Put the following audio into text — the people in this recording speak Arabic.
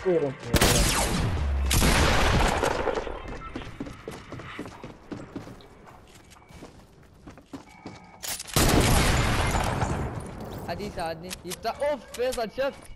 خطير انت حد يساعدني يفتح اوف فيصل شفت؟